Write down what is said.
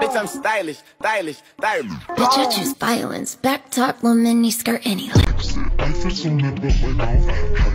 Bitch, I'm stylish, stylish, stylish. Bitch, I choose violence. Back top, little mini skirt, any. I feel so